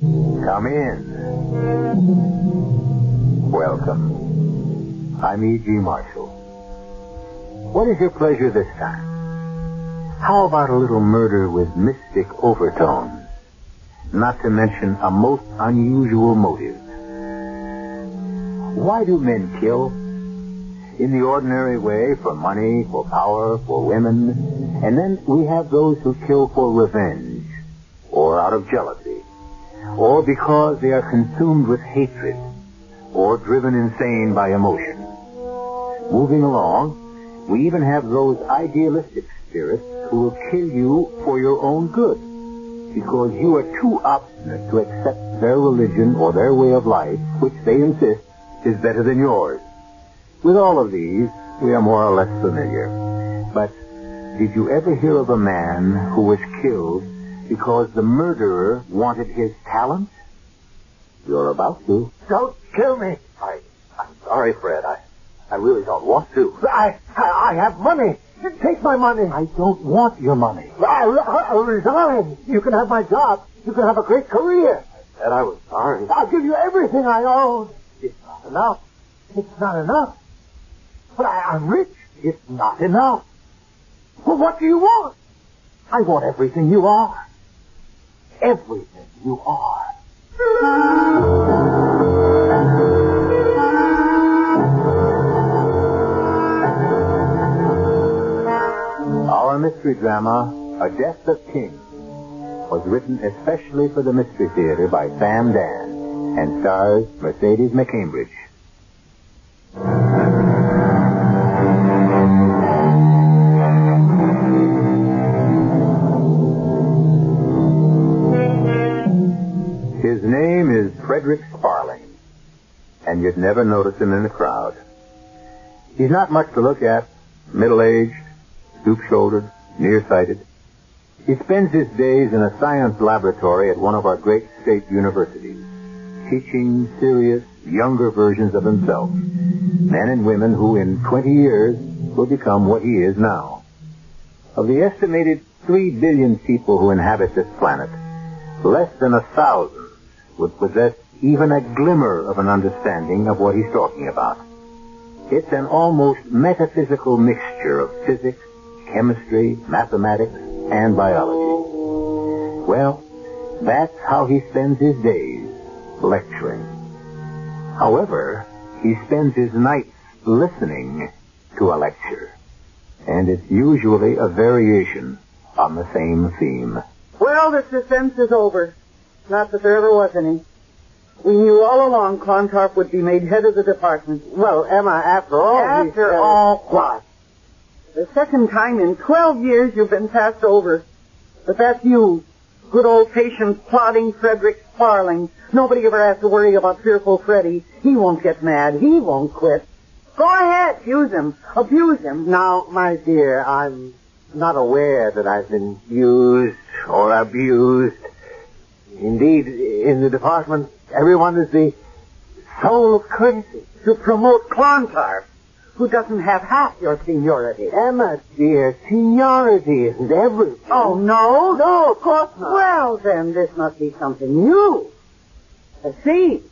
Come in. Welcome. I'm E.G. Marshall. What is your pleasure this time? How about a little murder with mystic overtones? Not to mention a most unusual motive. Why do men kill? In the ordinary way, for money, for power, for women. And then we have those who kill for revenge, or out of jealousy, or because they are consumed with hatred, or driven insane by emotion. Moving along, we even have those idealistic spirits who will kill you for your own good, because you are too obstinate to accept their religion or their way of life, which they insist is better than yours. With all of these, we are more or less familiar. But did you ever hear of a man who was killed because the murderer wanted his talent? You're about to. Don't kill me. I, I'm sorry, Fred. I, I really don't want to. I, I, I have money. Take my money. I don't want your money. I, I, will resign. You can have my job. You can have a great career. I said I was sorry. I'll give you everything I own. It's not enough. It's not enough. But I, I'm rich. It's not enough. Well, what do you want? I want everything you are. Everything you are. Our mystery drama, A Death of Kings, was written especially for the Mystery Theater by Sam Dann and stars Mercedes McCambridge. And you'd never notice him in the crowd. He's not much to look at, middle-aged, stoop-shouldered, nearsighted. He spends his days in a science laboratory at one of our great state universities, teaching serious, younger versions of himself, men and women who in 20 years will become what he is now. Of the estimated 3 billion people who inhabit this planet, less than a thousand would possess even a glimmer of an understanding of what he's talking about. It's an almost metaphysical mixture of physics, chemistry, mathematics, and biology. Well, that's how he spends his days, lecturing. However, he spends his nights listening to a lecture. And it's usually a variation on the same theme. Well, the suspense is over. Not that there ever was any. We knew all along Clontarf would be made head of the department. Well, Emma, after all... After all what? The second time in 12 years you've been passed over. But that's you. Good old patient, plodding Frederick Sparling. Nobody ever has to worry about fearful Freddy. He won't get mad. He won't quit. Go ahead, use him. Abuse him. Now, my dear, I'm not aware that I've been used or abused. Indeed, in the department, everyone is the soul of courtesy. To promote Clontarf, who doesn't have half your seniority. Emma, dear, seniority isn't everything. Oh, no? No, of course not. Well, then, this must be something new. I see.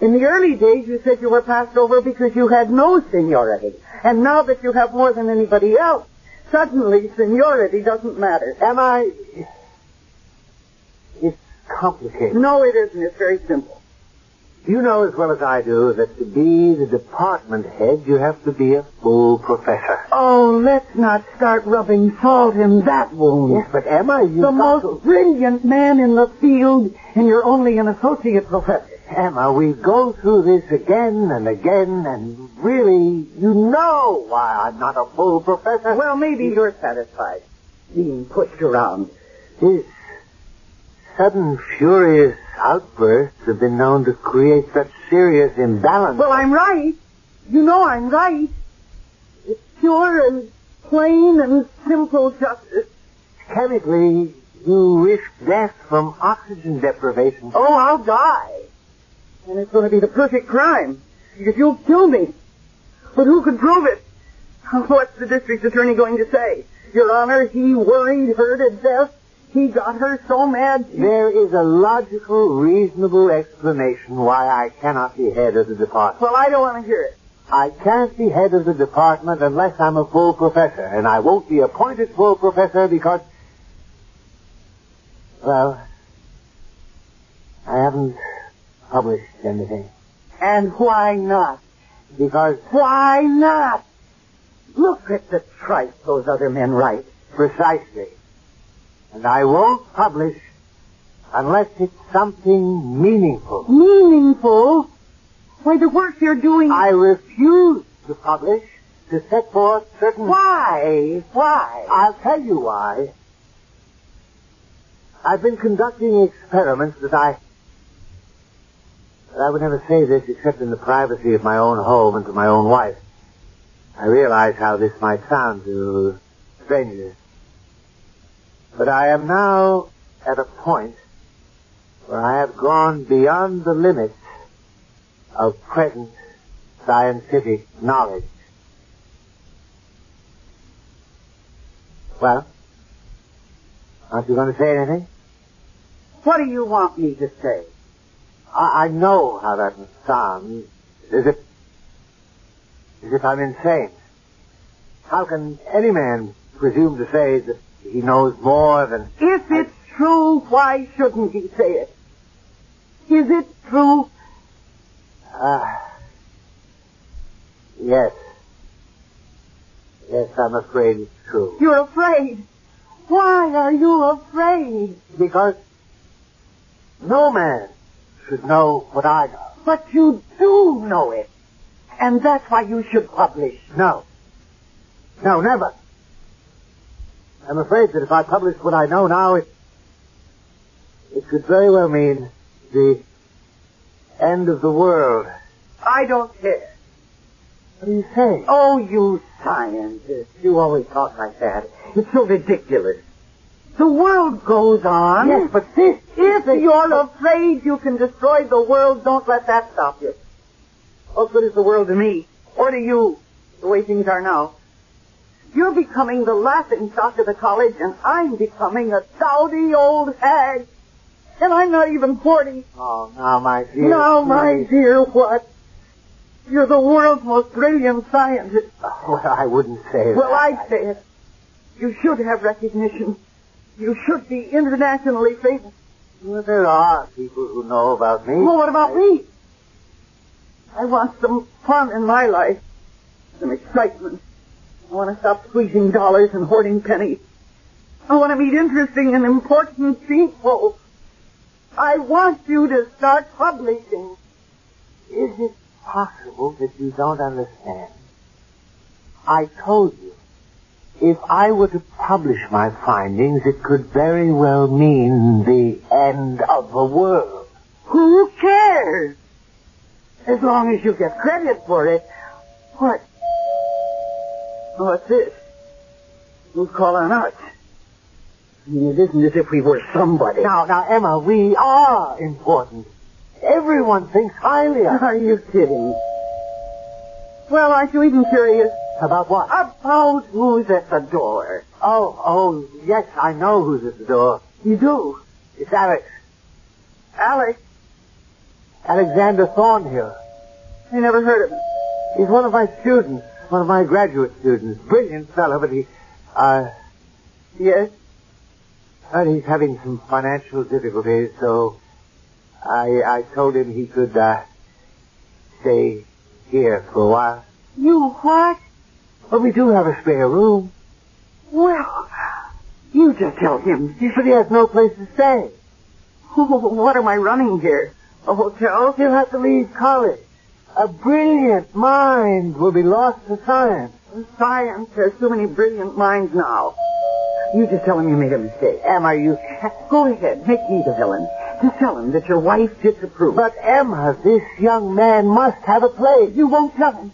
In the early days, you said you were passed over because you had no seniority. And now that you have more than anybody else, suddenly seniority doesn't matter. Emma, it's complicated. No, it isn't. It's very simple. You know as well as I do that to be the department head, you have to be a full professor. Oh, let's not start rubbing salt in that wound. Yes, but Emma, you the most brilliant man in the field, and you're only an associate professor. Emma, we go through this again and again, and really, you know why I'm not a full professor. Well, maybe you're satisfied being pushed around. His sudden furious outbursts have been known to create such serious imbalance. Well, I'm right. You know I'm right. It's pure and plain and simple justice. Chemically, you risk death from oxygen deprivation. Oh, I'll die. And it's going to be the perfect crime. Because you'll kill me. But who could prove it? What's the district attorney going to say? Your Honor, he worried her to death. He got her so mad. There is a logical, reasonable explanation why I cannot be head of the department. Well, I don't want to hear it. I can't be head of the department unless I'm a full professor, and I won't be appointed full professor because, well, I haven't published anything. And why not? Because Why not? Look at the tripe those other men write. precisely. And I won't publish unless it's something meaningful. Meaningful? Why, the work you're doing... I refuse to publish to set forth certain... Why? Why? I'll tell you why. I've been conducting experiments that I... that I would never say this except in the privacy of my own home and to my own wife. I realize how this might sound to strangers. But I am now at a point where I have gone beyond the limits of present scientific knowledge. Well, aren't you going to say anything? What do you want me to say? I, I know how that sounds. As if, as if I'm insane. How can any man presume to say that he knows more than... If it's true, why shouldn't he say it? Is it true? Uh, yes. Yes, I'm afraid it's true. You're afraid. Why are you afraid? Because no man should know what I know. But you do know it. And that's why you should publish. No. No, never. I'm afraid that if I publish what I know now, it, it could very well mean the end of the world. I don't care. What do you say? Oh, you scientists. You always talk like that. It's so ridiculous. The world goes on. Yes, but this... If you're afraid you can destroy the world, don't let that stop you. What good is the world to me? Or to you, the way things are now? You're becoming the laughing stock of the college, and I'm becoming a dowdy old hag. And I'm not even forty. Oh, now, my dear. now, my please. dear, what? You're the world's most brilliant scientist. Well, I wouldn't say that. Well, I'd say it. You should have recognition. You should be internationally famous. Well, there are people who know about me. Well, what about me? I want some fun in my life. Some excitement. I want to stop squeezing dollars and hoarding pennies. I want to meet interesting and important people. I want you to start publishing. Is it possible that you don't understand? I told you, if I were to publish my findings, it could very well mean the end of the world. Who cares? As long as you get credit for it. What? What's this? Who's calling us? I mean, it isn't as if we were somebody. Now, now, Emma, we are important. Everyone thinks highly of us. Are you kidding? Well, aren't you even curious About what? about who's at the door? Oh, oh, yes, I know who's at the door. You do? It's Alex. Alex? Alexander Thornhill. I never heard of him. He's one of my students, one of my graduate students. Brilliant fellow, but he, uh, Yes? but he's having some financial difficulties, so I, I told him he could, uh, stay here for a while. You what? But we do have a spare room. Well, you just tell him. But he has no place to stay. What am I running here? A hotel? He'll have to leave college. A brilliant mind will be lost to science. Science has too many brilliant minds now. You just tell him you made a mistake. Emma, you can't. Go ahead, make me the villain. Just tell him that your wife disapproves. But Emma, this young man must have a place. you won't tell him.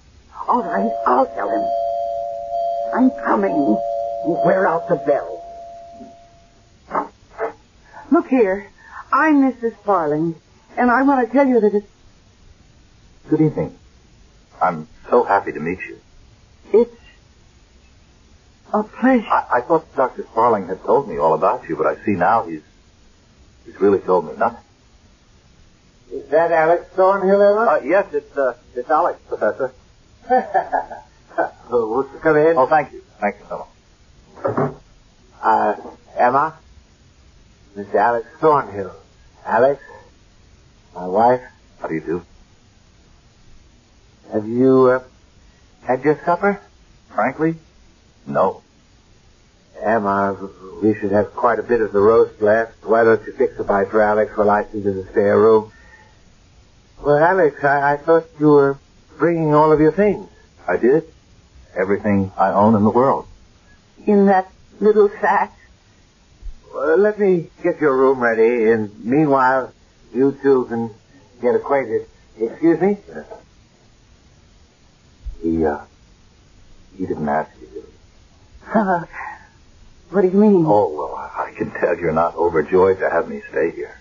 All right, I'll tell him. I'm coming. Wear out the bell. Look here. I'm Mrs. Sparling, and I want to tell you that it's, Good evening. I'm so happy to meet you. it's, A pleasure. I, I thought Dr. Sparling had told me all about you, but I see now he's he's really told me nothing. Is that Alex Thornhill, Emma? Uh, yes, it's uh, it's Alex, Professor. oh, won't you come in? Oh, thank you. Thank you so much. Uh, Emma? Mr. Alex Thornhill. Alex? My wife? How do you do? Have you, uh, had your supper? Frankly, no. Emma, we should have quite a bit of the roast left. Why don't you fix a bite for Alex while I see to the spare room? Well, Alex, I, I thought you were bringing all of your things. I did. Everything I own in the world. In that little sack. Well, let me get your room ready, and meanwhile, you two can get acquainted. Excuse me? He, uh, he didn't ask you, did he? what do you mean? Oh, well, I can tell you're not overjoyed to have me stay here.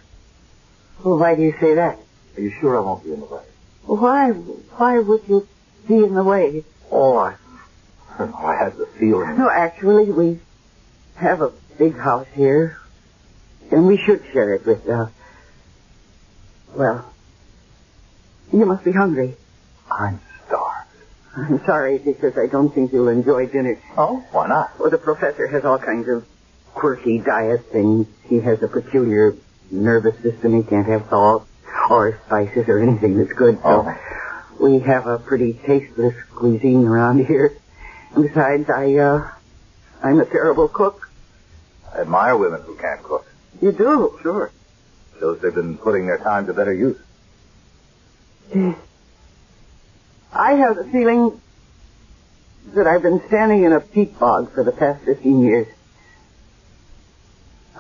Well, why do you say that? Are you sure I won't be in the way? Why, why would you be in the way? Oh, I, I had the feeling. No, actually, we have a big house here, and we should share it with, uh, well, you must be hungry. I'm. I'm sorry because I don't think you'll enjoy dinner. Oh, why not? Well, the professor has all kinds of quirky diet things. He has a peculiar nervous system. He can't have salt or spices or anything that's good. So Oh. we have a pretty tasteless cuisine around here. And besides, I, uh, I'm a terrible cook. I admire women who can't cook. You do? Sure. Shows they've been putting their time to better use. I have the feeling that I've been standing in a peat bog for the past 15 years.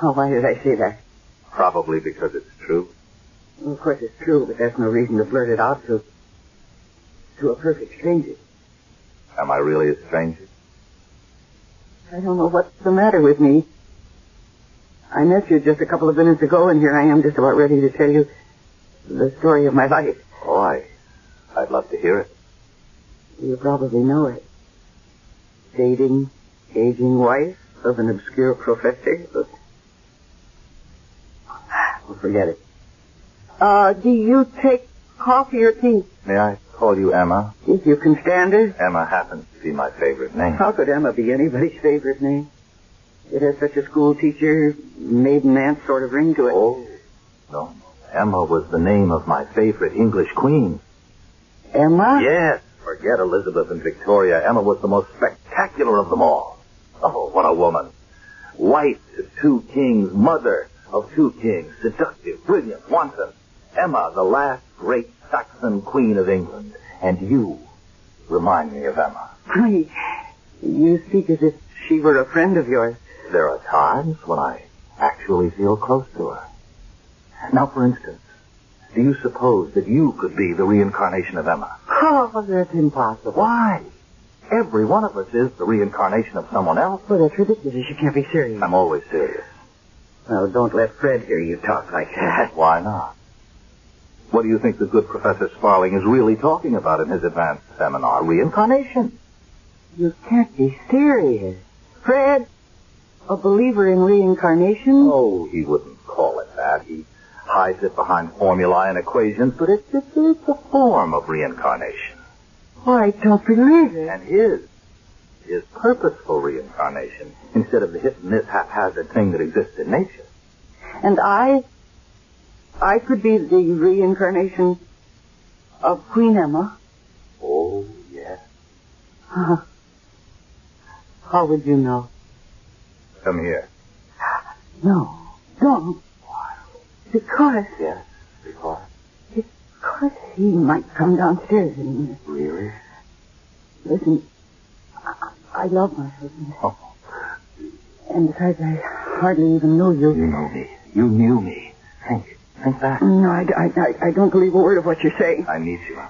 Oh, why did I say that? Probably because it's true. Well, of course it's true, but that's no reason to blurt it out to, to a perfect stranger. Am I really a stranger? I don't know what's the matter with me. I met you just a couple of minutes ago, and here I am just about ready to tell you the story of my life. Oh, I, I'd love to hear it. You probably know it. Dating, aging wife of an obscure professor. Well, forget it. Uh, do you take coffee or tea? May I call you Emma? If you can stand it. Emma happens to be my favorite name. How could Emma be anybody's favorite name? It has such a school teacher, maiden aunt sort of ring to it. Oh, no. Emma was the name of my favorite English queen. Emma? Yes. Forget Elizabeth and Victoria. Emma was the most spectacular of them all. Oh, what a woman. Wife to two kings, mother of two kings, seductive, brilliant, wanton. Emma, the last great Saxon queen of England. And you remind me of Emma. Honey, you speak as if she were a friend of yours. There are times when I actually feel close to her. Now, for instance, do you suppose that you could be the reincarnation of Emma? Oh, that's impossible. Why? Every one of us is the reincarnation of someone else. Well, that's ridiculous. You can't be serious. I'm always serious. Well, don't let Fred hear you talk like that. Why not? What do you think the good Professor Sparling is really talking about in his advanced seminar? Reincarnation. You can't be serious. Fred, a believer in reincarnation? Oh, he wouldn't call it that. He hides it behind formulae and equations, but it's, it's, it's a form of reincarnation. Oh, I don't believe it. And his is purposeful reincarnation instead of the hit and miss haphazard thing that exists in nature. And I, I could be the reincarnation of Queen Emma. Oh, yes. How would you know? Come here. No, don't. Because, Yes, because. because he might come downstairs and Really? listen. I, I love my husband, Oh, and besides, I hardly even know you. you know me. You knew me. Think. Think back. No, I, I, I, I don't believe a word of what you're saying. I need you, Emma.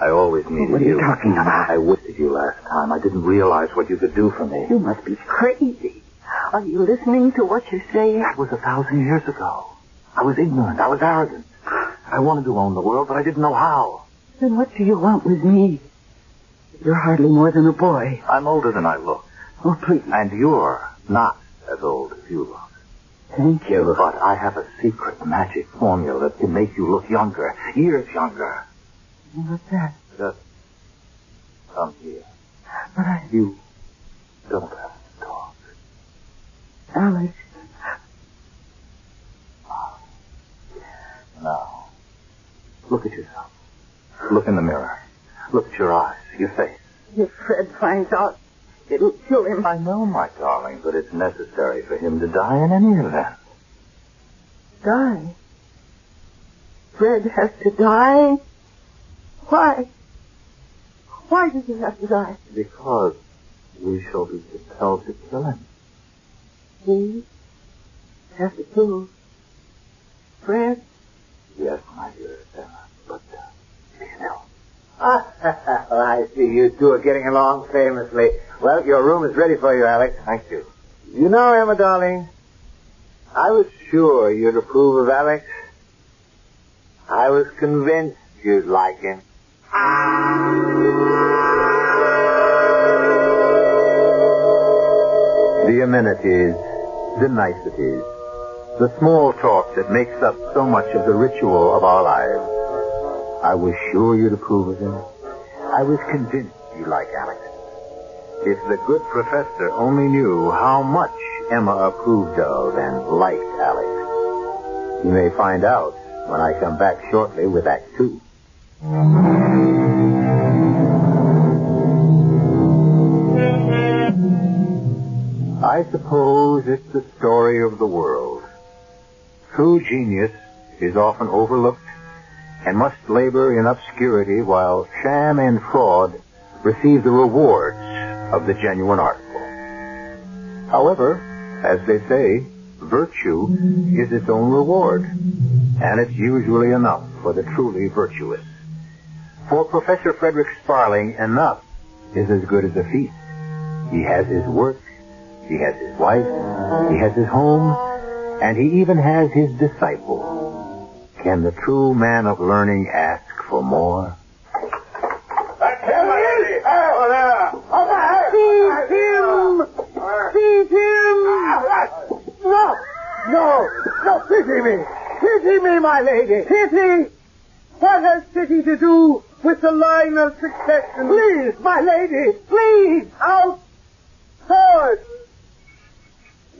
I always needed you. What are you talking about? I wasted you last time. I didn't realize what you could do for me. You must be crazy. Are you listening to what you're saying? That was a thousand years ago. I was ignorant. I was arrogant. I wanted to own the world, but I didn't know how. Then what do you want with me? You're hardly more than a boy. I'm older than I look. Oh, please. And you're not as old as you look. Thank you. But I have a secret magic formula that can make you look younger, years younger. What's that? Just come here. But I... You don't have to talk. Alex. Now, look at yourself. Look in the mirror. Look at your eyes, your face. If Fred finds out, it'll kill him. I know, my darling, but it's necessary for him to die in any event. Die? Fred has to die? Why? Why does he have to die? Because we shall be compelled to kill him. He has to kill Fred? Yes, my dear Emma, but uh, still. I see you two are getting along famously. Well, your room is ready for you, Alex. Thank you. You know, Emma, darling, I was sure you'd approve of Alex. I was convinced you'd like him. The amenities, the niceties, the small talk that makes up so much of the ritual of our lives. I was sure you'd approve of him. I was convinced you like Alex. If the good professor only knew how much Emma approved of and liked Alex. You may find out when I come back shortly with Act Two. I suppose it's the story of the world. True genius is often overlooked and must labor in obscurity while sham and fraud receive the rewards of the genuine article. However, as they say, virtue is its own reward, and it's usually enough for the truly virtuous. For Professor Frederick Sparling, enough is as good as a feast. He has his work, he has his wife, he has his home, and he even has his disciple. Can the true man of learning ask for more? Seize him! Seize him! No! No! No! Pity me! Pity me, my lady! Pity! What has pity to do with the line of succession? Please, my lady! Please, out! Forward!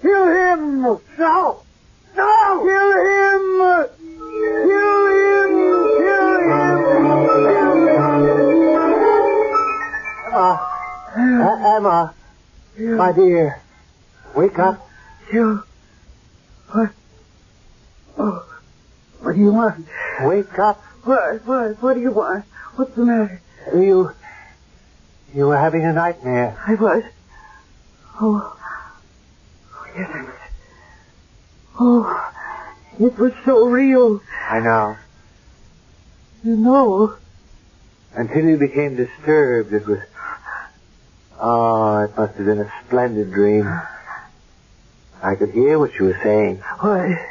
Kill him! No! No! Kill him! Kill him! Kill him! Emma! Uh, Emma! My dear! Wake up! You... What? Oh, what do you want? Wake up! What, what, what do you want? What's the matter? You... You were having a nightmare. I was. Oh, oh was. Oh, it was so real. I know. You know. Until you became disturbed, it was... Oh, it must have been a splendid dream. I could hear what you were saying. Why?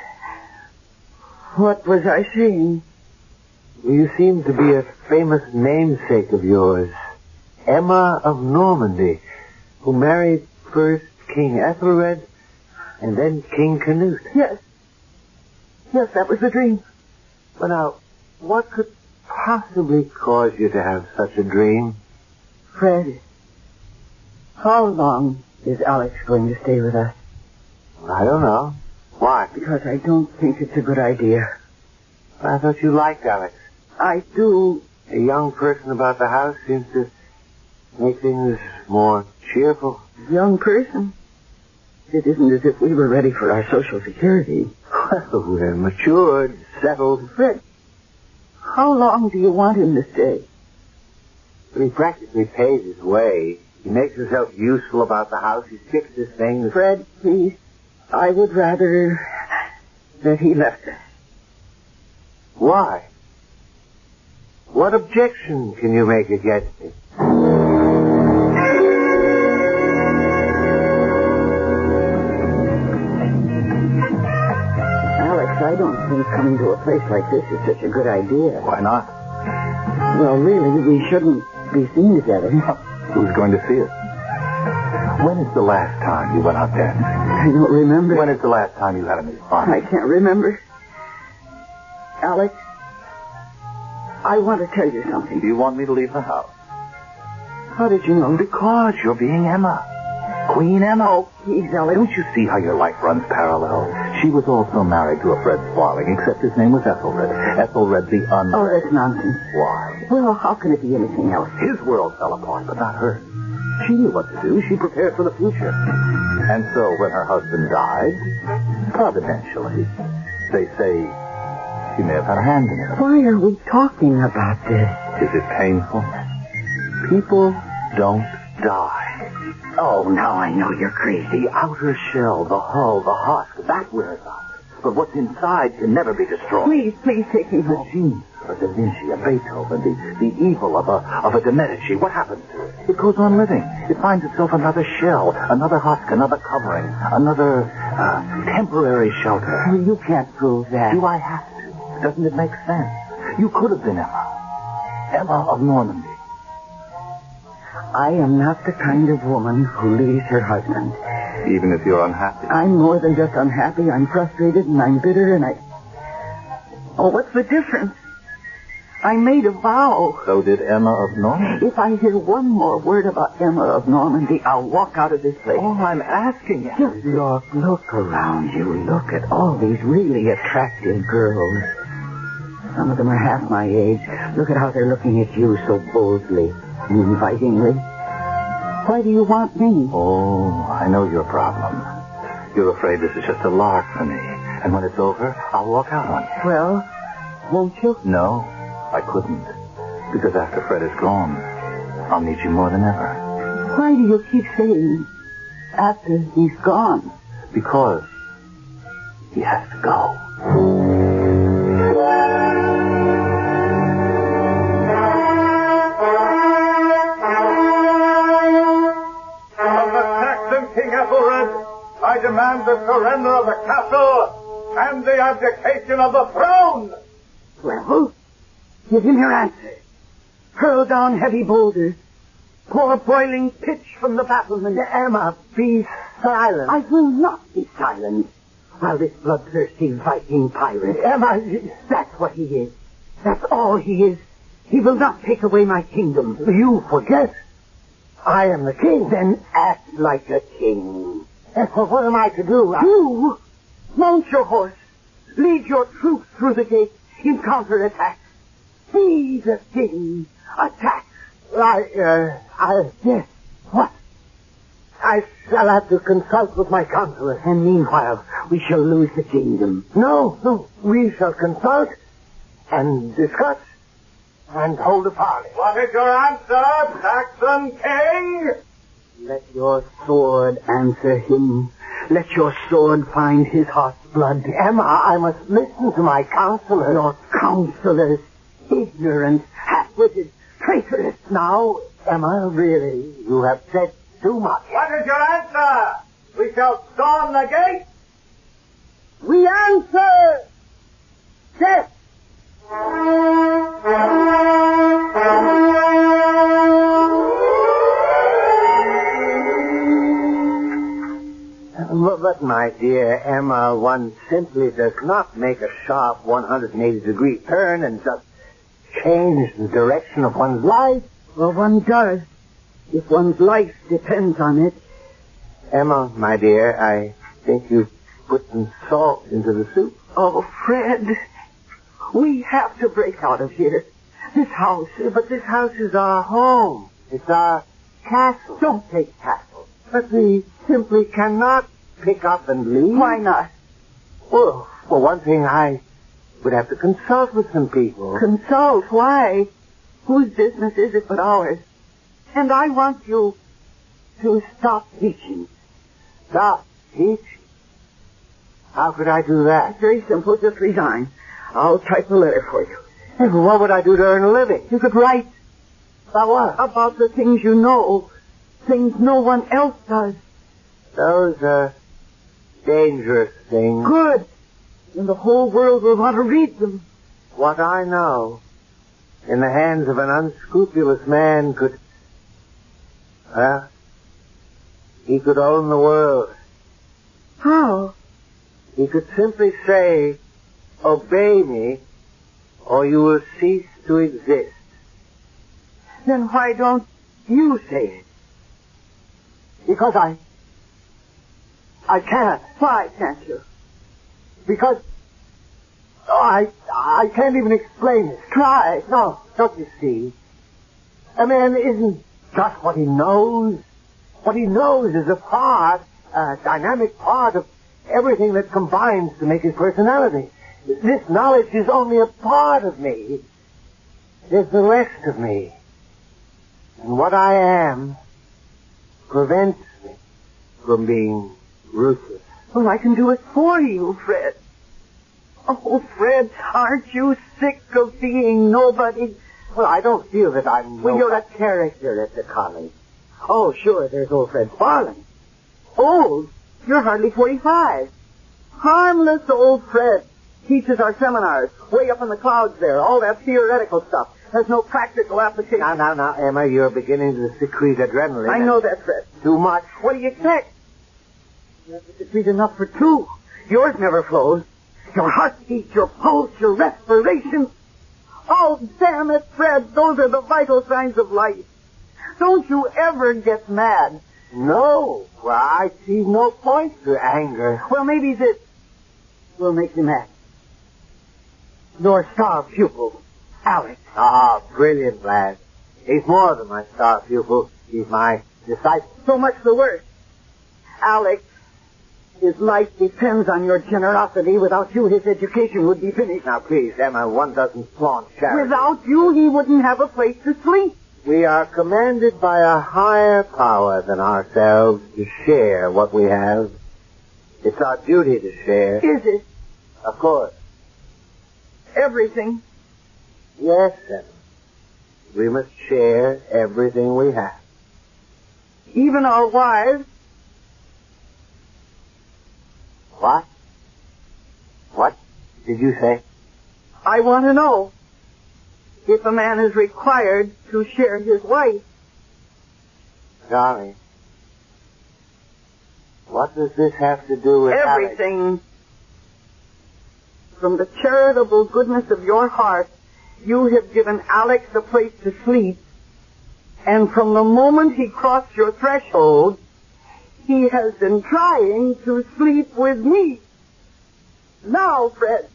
What was I saying? You seem to be a famous namesake of yours. Emma of Normandy, who married first King Ethelred and then King Canute. Yes. Yes, that was the dream. But now, what could possibly cause you to have such a dream? Fred, how long is Alex going to stay with us? I don't know. Why? Because I don't think it's a good idea. I thought you liked Alex. I do. A young person about the house seems to make things more cheerful. Young person. It isn't as if we were ready for our social security. Well, we're matured, settled. Fred, how long do you want him to stay? But he practically pays his way. He makes himself useful about the house. He fixes things. Fred, please. I would rather that he left us. Why? What objection can you make against it? I don't think coming to a place like this is such a good idea. Why not? Well, really, we shouldn't be seen together. Who's going to see us? When is the last time you went out dancing? I don't remember. When is the last time you had any fun? I can't remember. Alex, I want to tell you something. Do you want me to leave the house? How did you know? Because you're being Emma. Queen Emma. Oh, please, Alex. Don't you see how your life runs parallel? She was also married to a Fred Sparling, except his name was Ethelred. Ethelred the Un... Oh, that's nonsense. Why? Well, how can it be anything else? His world fell apart, but not hers. She knew what to do. She prepared for the future. And so when her husband died, providentially, they say she may have had a hand in it. Why are we talking about this? Is it painful? People don't die. Oh, now I know you're crazy. The outer shell, the hull, the husk, that wears out. But what's inside can never be destroyed. Please, please take me home. genius, a Da Vinci, a Beethoven, the, the evil of a, of a De Medici, what happens to it? It goes on living. It finds itself another shell, another husk, another covering, another uh, temporary shelter. Well, you can't prove that. Do I have to? Doesn't it make sense? You could have been Emma. Emma of Normandy. I am not the kind of woman who leaves her husband. Even if you're unhappy. I'm more than just unhappy. I'm frustrated and I'm bitter and I. Oh, what's the difference? I made a vow. So did Emma of Normandy. If I hear one more word about Emma of Normandy, I'll walk out of this place. All I'm asking is... Just look, look around you. Look at all these really attractive girls. Some of them are half my age. Look at how they're looking at you so boldly invitingly. Why do you want me? Oh, I know your problem. You're afraid this is just a lark for me. And when it's over, I'll walk out on you. Well, won't you? No, I couldn't. Because after Fred is gone, I'll need you more than ever. Why do you keep saying after he's gone? Because he has to go. Demand the surrender of the castle and the abdication of the throne. Well, give him your answer. Hurl down heavy boulders. Pour boiling pitch from the battlement. Emma, be silent. I will not be silent while this bloodthirsty Viking pirate. Emma, That's what he is. That's all he is. He will not take away my kingdom. you forget. I am the king. Then act like a king. Well, what am I to do? I, You mount your horse. Lead your troops through the gate in counterattack. Be the king. Attack. I, uh, I, Yes. What? I shall have to consult with my counselor. And meanwhile, we shall lose the kingdom. No, no, we shall consult and discuss and hold a parley. What is your answer, Saxon King? Let your sword answer him. Let your sword find his heart's blood. Emma, I must listen to my counselor. Your counselors, ignorant, half-witted, traitorous. Now, Emma, really, you have said too much. What is your answer? We shall storm the gate. We answer death. But, my dear Emma, one simply does not make a sharp 180 degree turn and just change the direction of one's life. Well, one does, if one's life depends on it. Emma, my dear, I think you've put some salt into the soup. Oh, Fred, we have to break out of here. This house, But this house is our home. It's our castle. don't take castle. But we simply cannot pick up and leave. Why not? Well, for one thing, I would have to consult with some people. Consult, why? Whose business is it but ours? And I want you to stop teaching. Stop teaching. How could I do that? It's very simple, just resign. I'll type a letter for you. But what would I do to earn a living? You could write About what? about the things you know, things no one else does. Those are dangerous things. Good. And the whole world will want to read them. What I know in the hands of an unscrupulous man could, well, he could own the world. How? He could simply say, obey me, or you will cease to exist. Then why don't you say it? Because I, I can't. Why can't you? Because, oh, I, I can't even explain it. Try. No, don't you see? A man isn't just what he knows. What he knows is a part, a dynamic part of everything that combines to make his personality. This knowledge is only a part of me. There's the rest of me. And what I am prevents me from being ruthless. Well, I can do it for you, Fred. Oh, Fred, aren't you sick of being nobody? Well, I don't feel that I'm. Well, you're a character at the college. Oh, sure, there's old Fred Farland. Old? You're hardly 45. Harmless old Fred. Teaches our seminars. Way up in the clouds there. All that theoretical stuff. Has no practical application. Now, now, now, Emma, you're beginning to secrete adrenaline. I know that, Fred. Too much. What do you expect? Have enough for two. Yours never flows. Your heartbeat, your pulse, your respiration. Oh, damn it, Fred. Those are the vital signs of life. Don't you ever get mad. No. Well, I see no point to anger. Well, maybe this will make you mad. Your star pupil, Alex. Ah, brilliant lad. He's more than my star pupil. He's my disciple. So much the worse. Alex, his life depends on your generosity. Without you, his education would be finished. Now, please, Emma, one doesn't flaunt charity. Without you, he wouldn't have a place to sleep. We are commanded by a higher power than ourselves to share what we have. It's our duty to share. Is it Of course. everything? Yes, Emma. We must share everything we have. Even our wives? What? What did you say? I want to know if a man is required to share his wife. Darling, what does this have to do with Alex? Everything. From the charitable goodness of your heart, you have given Alex a place to sleep. And from the moment he crossed your threshold, he has been trying to sleep with me. Now, Fred,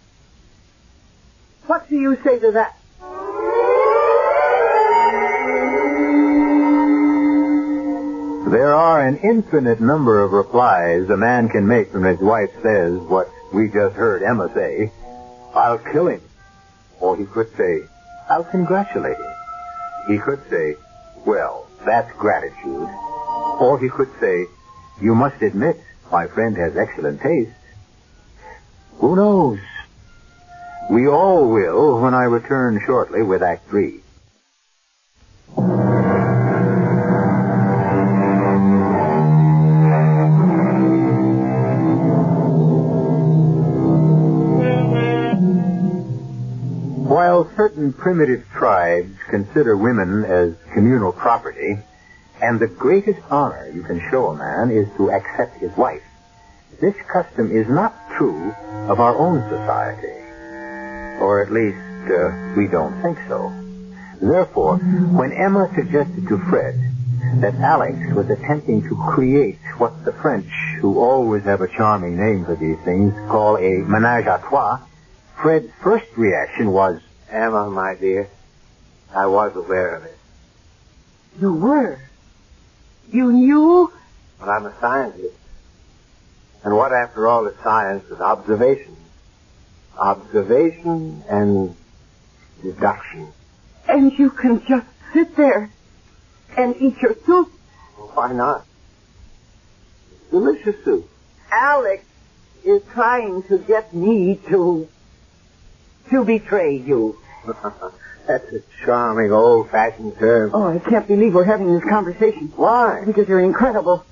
what do you say to that? There are an infinite number of replies a man can make when his wife says what we just heard Emma say. I'll kill him. Or he could say, I'll congratulate him. He could say, well, that's gratitude. Or he could say, you must admit my friend has excellent taste. Who knows? We all will when I return shortly with Act Three. While certain primitive tribes consider women as communal property, and the greatest honor you can show a man is to accept his wife, this custom is not true of our own society. Or at least, uh, we don't think so. Therefore, when Emma suggested to Fred that Alex was attempting to create what the French, who always have a charming name for these things, call a menage a trois, Fred's first reaction was, Emma, my dear, I was aware of it. You were. You knew? But I'm a scientist. And what, after all, is science but observation? Observation and deduction. And you can just sit there and eat your soup. Why not? It's delicious soup. Alex is trying to get me to to betray you. That's a charming old-fashioned term. Oh, I can't believe we're having this conversation. Why? Because you're incredible.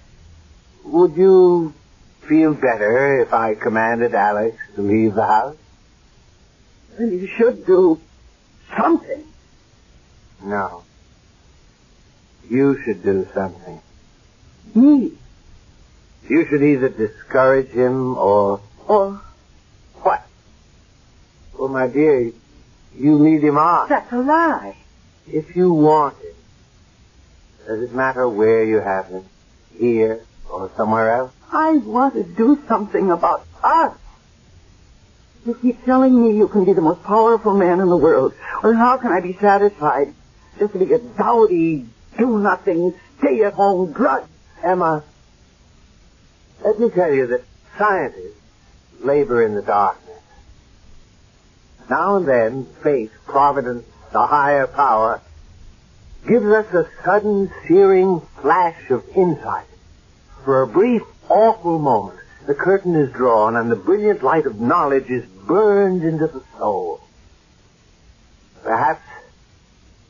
Would you feel better if I commanded Alex to leave the house? Well, you should do something. No. You should do something. Me. You should either discourage him or... Or what? Well, my dear, you lead him on. That's a lie. If you want him, does it matter where you have him? Here or somewhere else? I want to do something about us. You keep telling me you can be the most powerful man in the world. Well, how can I be satisfied just to be a dowdy, do-nothing, stay-at-home drudge? Emma, let me tell you that scientists labor in the darkness. Now and then, fate, providence, the higher power, gives us a sudden, searing flash of insight. For a brief, awful moment, the curtain is drawn and the brilliant light of knowledge is burned into the soul. Perhaps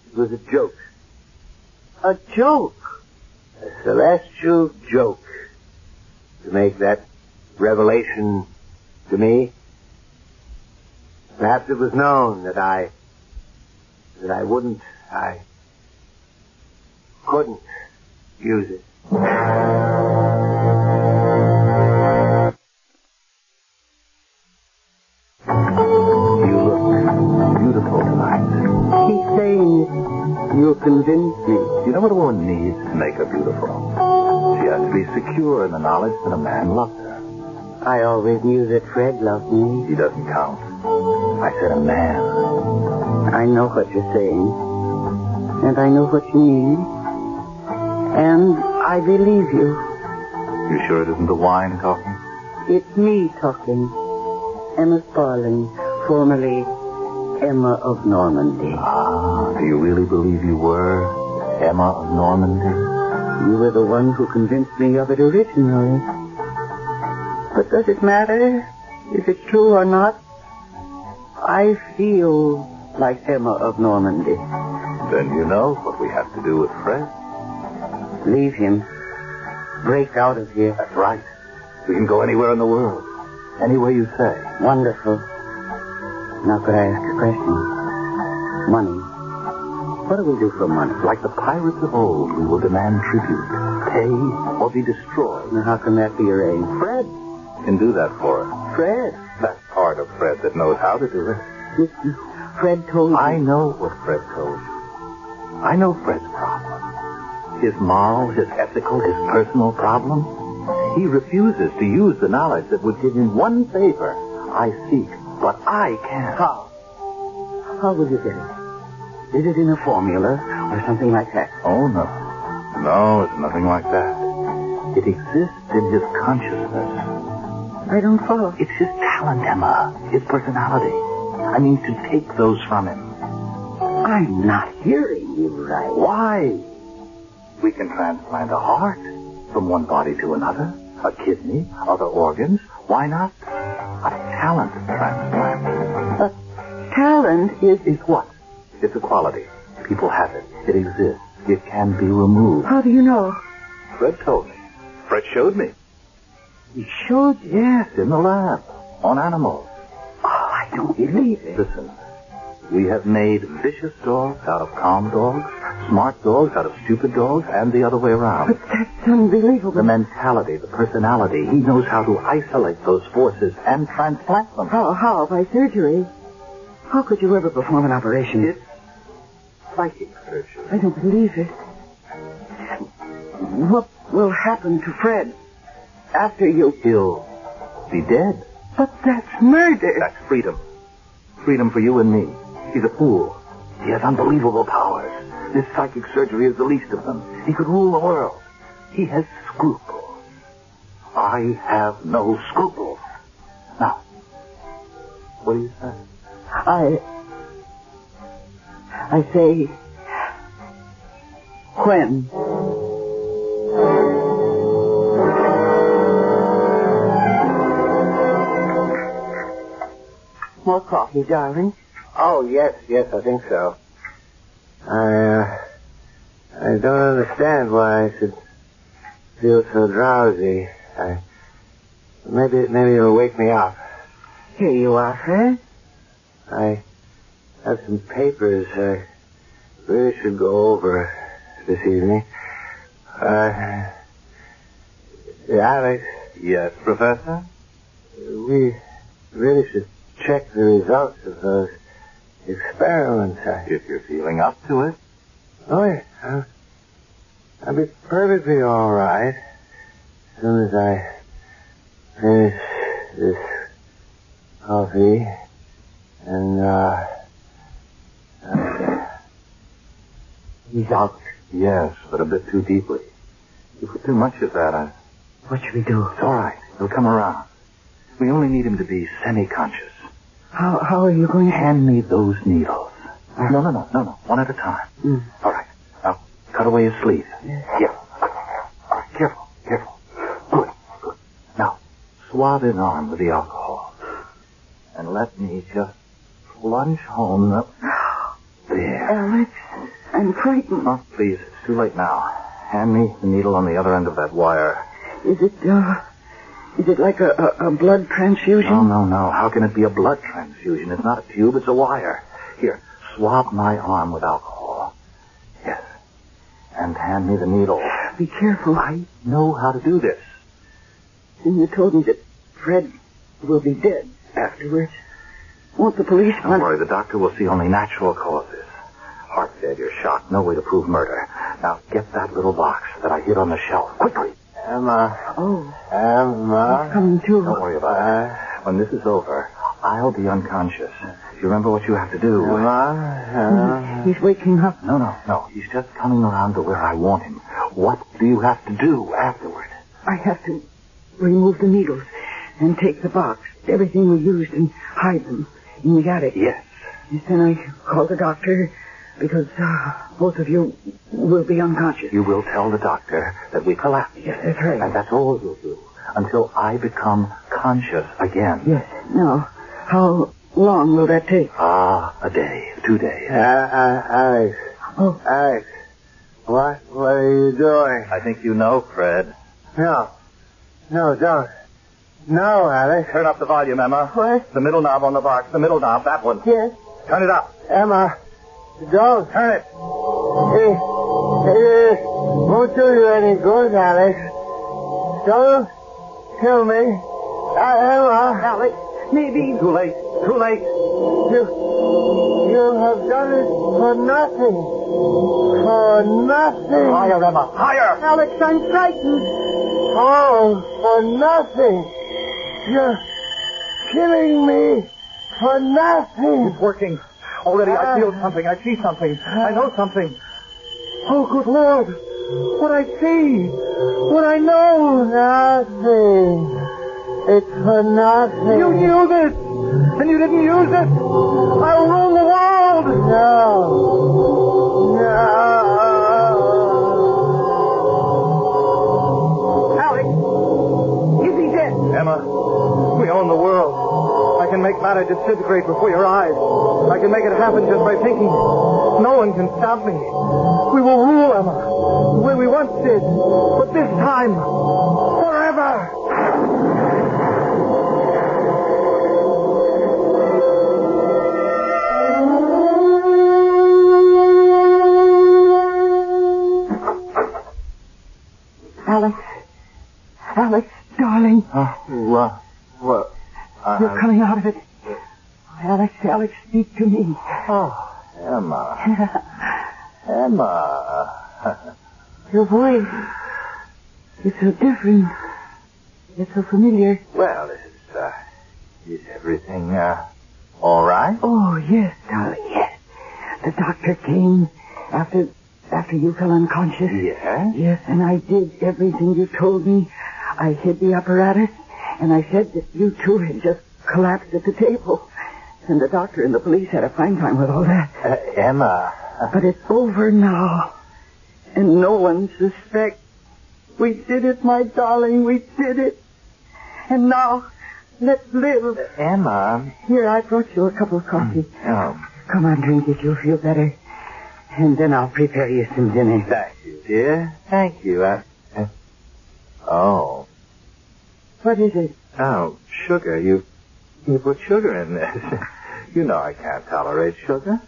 it was a joke. A joke. A celestial joke. To make that revelation to me. Perhaps it was known that I, that I wouldn't, I couldn't use it. You look beautiful tonight. Keep saying. You'll convince me. You know what a woman needs to make her beautiful? She has to be secure in the knowledge that a man loves her. I always knew that Fred loved me. He doesn't count. I said a man. I know what you're saying. And I know what you mean. And I believe you. You sure it isn't the wine talking? It's me talking. Emma Sparling, formerly Emma of Normandy. Ah, do you really believe you were Emma of Normandy? You were the one who convinced me of it originally. But does it matter Is it true or not? I feel like Emma of Normandy. Then you know what we have to do with Fred. Leave him. Break out of here. That's right. We can go anywhere in the world. Anywhere you say. Wonderful. Now could I ask a question? Money. What do we do for money? Like the pirates of old, we will demand tribute, pay, or be destroyed. Now, how can that be arranged? Fred can do that for us. Fred. Part of Fred that knows how to do it. Fred told you. I know what Fred told you. I know Fred's problem. His moral, his ethical, his personal problem. He refuses to use the knowledge that would give him one favor I seek, but I can't. How? How will you get it? Is it in a formula or something like that? Oh, no. No, it's nothing like that. It exists in his consciousness. I don't follow. It's his talent, Emma. His personality. I mean, to take those from him. I'm not hearing you right. Why? We can transplant a heart from one body to another, a kidney, other organs. Why not? A talent transplant. A Talent is. Is what? It's a quality. People have it. It exists. It can be removed. How do you know? Fred told me. Fred showed me. He you. Yes, in the lab. On animals. Oh, I don't believe it. Listen. We have made vicious dogs out of calm dogs, smart dogs out of stupid dogs, and the other way around. But that's unbelievable. The mentality, the personality, he knows how to isolate those forces and transplant them. How? How? By surgery? How could you ever perform an operation? It's psychic surgery. I don't believe it. What will happen to Fred after you? He'll be dead. But that's murder. That's freedom. Freedom for you and me. He's a fool. He has unbelievable powers. This psychic surgery is the least of them. He could rule the world. He has scruples. I have no scruples. Now, what do you say? I. I say. When? More coffee, darling. Oh, yes, yes, I think so. I, uh, I don't understand why I should feel so drowsy. I, maybe, maybe it'll wake me up. Here you are, Fred. I have some papers I really should go over this evening. Uh, Alex, Yes, Professor? We really should check the results of those experiments. I... If you're feeling up to it. Oh, yes. I'll, I'll be perfectly all right as soon as I finish this coffee and, uh, uh he's out. Yes, but a bit too deeply. You put too much of that on. What should we do? It's all right. He'll come around. We only need him to be semi-conscious. How, how are you going to... Hand me those needles. No, no, no, no, no. One at a time. Mm. All right. Now, cut away his sleeve. Yeah. All right, careful, careful. Good, good. Now, swab his arm with the alcohol. And let me just plunge home the... There. Alex, I'm frightened. Oh, please, it's too late now. Hand me the needle on the other end of that wire. Is it, uh, is it like a, a, a blood transfusion? No, no, no. How can it be a blood transfusion? It's not a tube, it's a wire. Here, swab my arm with alcohol. Yes. And hand me the needle. Be careful. I know how to do this. And you told me that Fred will be dead afterwards. Won't the police Don't want... worry, the doctor will see only natural causes. Heart failure, shock, no way to prove murder. Now, get that little box that I hid on the shelf. Quickly. Emma. Oh, Emma. coming too. Don't worry about it. When this is over, I'll be unconscious. You remember what you have to do? Emma. Emma. He's waking up. No, no, no. He's just coming around to where I want him. What do you have to do afterward? I have to remove the needles and take the box, everything we used, and hide them in the attic. Yes. Yes, Then I call the doctor because uh, both of you will be unconscious. You will tell the doctor that we collapsed. Yes, that's right. And that's all you'll do until I become conscious again. Yes. Now, how long will that take? Ah, a day, two days. Uh, uh, Alex. Oh. Alex. What? What are you doing? I think you know, Fred. No. No, don't. No, Alex. Turn up the volume, Emma. What? The middle knob on the box. The middle knob, that one. Yes. Turn it up. Emma. Don't. Turn it. It, it won't do you any good, Alex. Don't kill me. Uh, Emma. Alex, maybe. Too late. Too late. You, you have done it for nothing. For nothing. Higher, Emma. Higher. Alex, I'm frightened. Oh, for nothing. You're killing me for nothing. It's working. Already I ah. feel something. I see something. I know something. Oh, good Lord. What I see. What I know. Nothing. It's for nothing. You knew this. And you didn't use it. I'll rule the world. No. No. Alex, is he dead? Emma, make matter disintegrate before your eyes. I can make it happen just by thinking. No one can stop me. We will rule, Emma, the way we once did. But this time, coming out of it. Alex, Alex, speak to me. Oh, Emma. Emma. Your voice. It's so different. It's so familiar. Well, is, uh, is everything, uh, all right? Oh, yes, darling, yes. The doctor came after after you fell unconscious. Yes? Yes, and I did everything you told me. I hid the apparatus, and I said that you two had just collapsed at the table. And the doctor and the police had a fine time with all that. Uh, Emma. But it's over now. And no one suspects. We did it, my darling. We did it. And now, let's live. Emma. Here, I brought you a cup of coffee. Oh, Come on, drink it. You'll feel better. And then I'll prepare you some dinner. thank you, dear. Thank you. Uh, uh, oh. What is it? Oh, sugar. You, you put sugar in this. you know I can't tolerate sugar.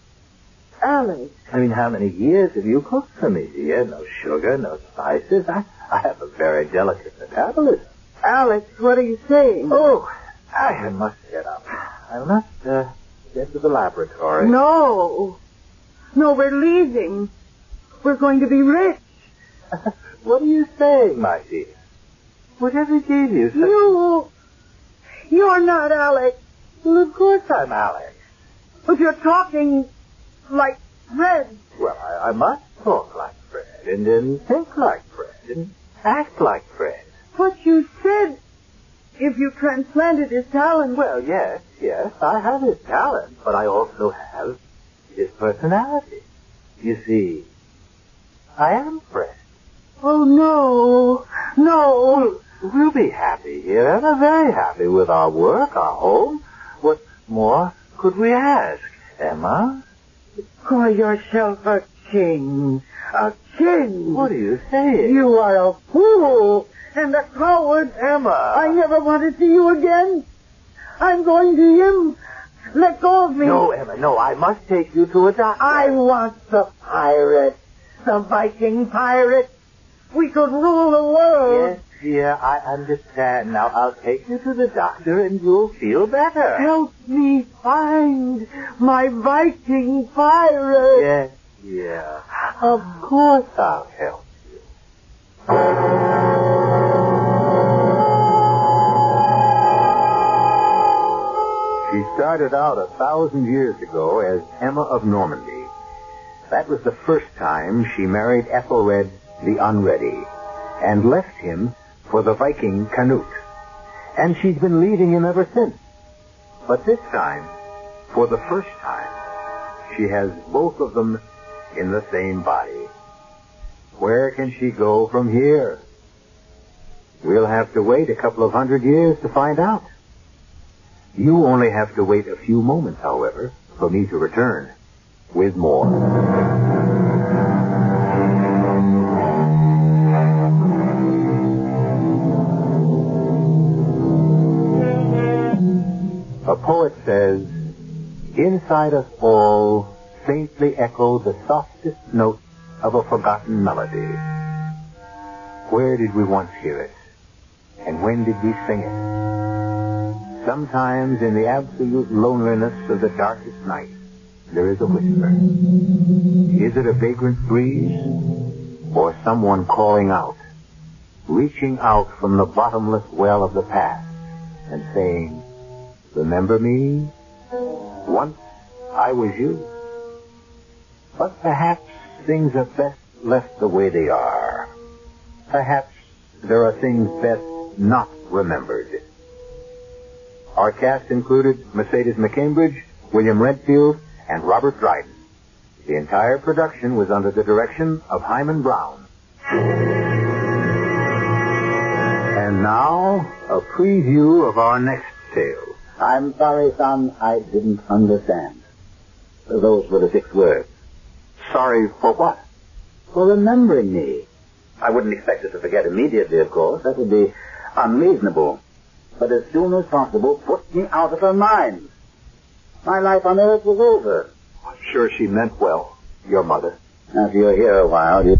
Alex. I mean, how many years have you cooked for me, dear? No sugar, no spices. I, I have a very delicate metabolism. Alex, what are you saying? Oh, I must get up. I must, uh, get to the laboratory. No. No, we're leaving. We're going to be rich. what are you saying, my dear? Whatever gave you such... You. You're not Alex. Well, of course I'm Alex. But you're talking like Fred. Well, I, I must talk like Fred, and then think like Fred, and act like Fred. But you said if you transplanted his talent. Well, yes, yes, I have his talent, but I also have his personality. You see, I am Fred. Oh, no. No. We'll be happy here, and are very happy with our work, our home. What more could we ask, Emma? Call yourself a king. A king. What are you saying? You are a fool and a coward. Emma. I never want to see you again. I'm going to him. Let go of me. No, Emma, no. I must take you to a doctor. I want the pirate. The Viking pirate. We could rule the world. Yes, dear, I understand. Now, I'll take you to the doctor and you'll feel better. Help me find my Viking pirate. Yes, dear. Of course I'll help you. She started out a thousand years ago as Emma of Normandy. That was the first time she married Ethelred the Unready and left him for the Viking Canute. And she's been leading him ever since. But this time, for the first time, she has both of them in the same body. Where can she go from here? We'll have to wait a couple of hundred years to find out. You only have to wait a few moments, however, for me to return with more. Poet says, Inside us all faintly echo the softest notes of a forgotten melody. Where did we once hear it? And when did we sing it? Sometimes in the absolute loneliness of the darkest night, there is a whisper. Is it a vagrant breeze? Or someone calling out, reaching out from the bottomless well of the past and saying, Remember me? Once I was you. But perhaps things are best left the way they are. Perhaps there are things best not remembered. Our cast included Mercedes McCambridge, William Redfield, and Robert Dryden. The entire production was under the direction of Himan Brown. And now, a preview of our next tale. I'm sorry, son, I didn't understand. Those were the six words. Sorry for what? For remembering me. I wouldn't expect her to forget immediately, of course. That would be unreasonable. But as soon as possible, put me out of her mind. My life on earth was over. I'm sure she meant well, your mother. After you're here a while, you